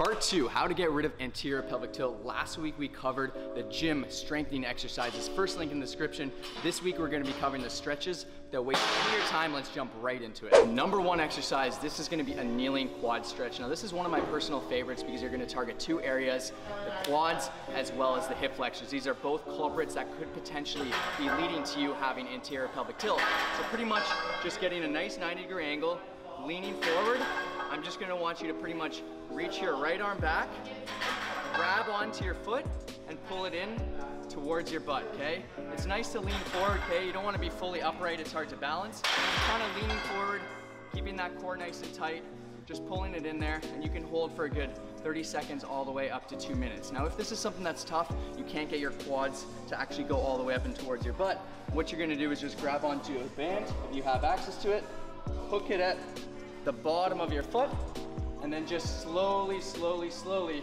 Part two, how to get rid of anterior pelvic tilt. Last week we covered the gym strengthening exercises. First link in the description. This week we're gonna be covering the stretches that waste your time. Let's jump right into it. Number one exercise, this is gonna be a kneeling quad stretch. Now this is one of my personal favorites because you're gonna target two areas, the quads as well as the hip flexors. These are both culprits that could potentially be leading to you having anterior pelvic tilt. So pretty much just getting a nice 90 degree angle, leaning forward. I'm just gonna want you to pretty much reach your right arm back, grab onto your foot, and pull it in towards your butt, okay? It's nice to lean forward, okay? You don't wanna be fully upright, it's hard to balance. Kind of leaning forward, keeping that core nice and tight, just pulling it in there, and you can hold for a good 30 seconds all the way up to two minutes. Now, if this is something that's tough, you can't get your quads to actually go all the way up and towards your butt, what you're gonna do is just grab onto a band, if you have access to it, hook it at the bottom of your foot, and then just slowly, slowly, slowly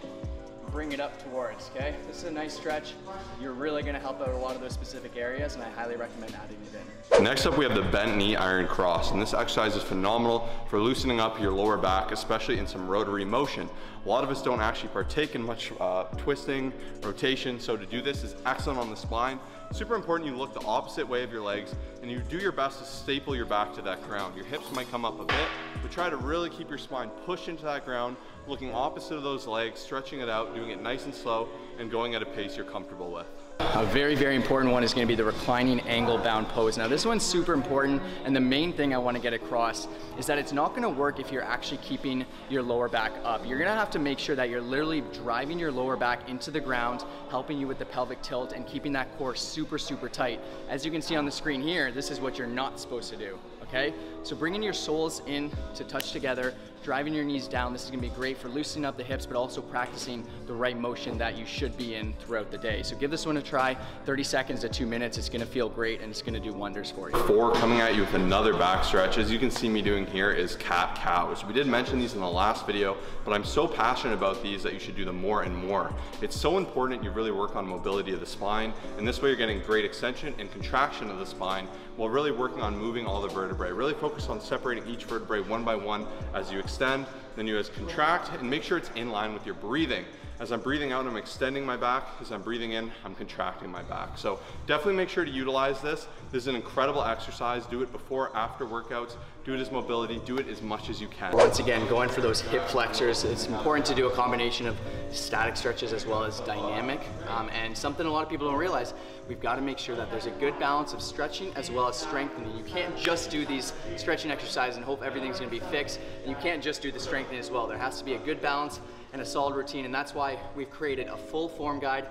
bring it up towards, okay? This is a nice stretch. You're really gonna help out a lot of those specific areas and I highly recommend adding it in. Next up we have the bent knee iron cross and this exercise is phenomenal for loosening up your lower back, especially in some rotary motion. A lot of us don't actually partake in much uh, twisting, rotation, so to do this is excellent on the spine. Super important you look the opposite way of your legs and you do your best to staple your back to that ground. Your hips might come up a bit, but try to really keep your spine pushed into that ground, looking opposite of those legs, stretching it out, doing it nice and slow, and going at a pace you're comfortable with. A very, very important one is gonna be the reclining angle bound pose. Now this one's super important and the main thing I wanna get across is that it's not gonna work if you're actually keeping your lower back up. You're gonna have to make sure that you're literally driving your lower back into the ground, helping you with the pelvic tilt and keeping that core super, super tight. As you can see on the screen here, this is what you're not supposed to do okay? So bringing your soles in to touch together, driving your knees down, this is gonna be great for loosening up the hips, but also practicing the right motion that you should be in throughout the day. So give this one a try, 30 seconds to two minutes, it's gonna feel great and it's gonna do wonders for you. Four, coming at you with another back stretch. As you can see me doing here is cat-cow, which we did mention these in the last video, but I'm so passionate about these that you should do them more and more. It's so important you really work on mobility of the spine, and this way you're getting great extension and contraction of the spine, while really working on moving all the vertebrae. Really focus on separating each vertebrae one by one as you extend, then you as contract, and make sure it's in line with your breathing. As I'm breathing out, I'm extending my back. As I'm breathing in, I'm contracting my back. So definitely make sure to utilize this. This is an incredible exercise. Do it before, after workouts. Do it as mobility. Do it as much as you can. Once again, going for those hip flexors, it's important to do a combination of static stretches as well as dynamic. Um, and something a lot of people don't realize, we've got to make sure that there's a good balance of stretching as well as strengthening. You can't just do these stretching exercises and hope everything's going to be fixed. You can't just do the strengthening as well. There has to be a good balance and a solid routine. And that's why we've created a full form guide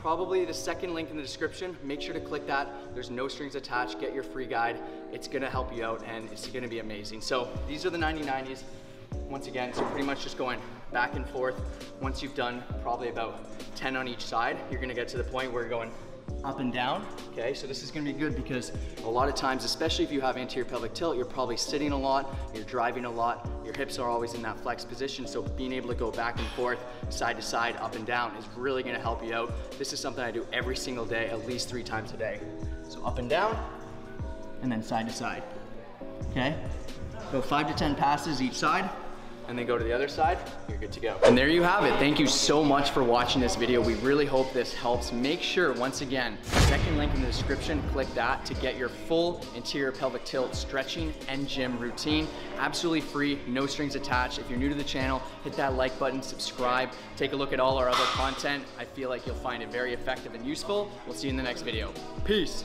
probably the second link in the description. Make sure to click that. There's no strings attached. Get your free guide. It's gonna help you out and it's gonna be amazing. So these are the 90-90s. Once again, so pretty much just going back and forth. Once you've done probably about 10 on each side, you're gonna get to the point where you're going up and down, okay? So this is gonna be good because a lot of times, especially if you have anterior pelvic tilt, you're probably sitting a lot, you're driving a lot, your hips are always in that flex position, so being able to go back and forth, side to side, up and down is really gonna help you out. This is something I do every single day, at least three times a day. So up and down, and then side to side, okay? Go five to 10 passes each side, and then go to the other side, you're good to go. And there you have it. Thank you so much for watching this video. We really hope this helps. Make sure, once again, second link in the description, click that to get your full anterior pelvic tilt stretching and gym routine. Absolutely free, no strings attached. If you're new to the channel, hit that like button, subscribe, take a look at all our other content. I feel like you'll find it very effective and useful. We'll see you in the next video. Peace.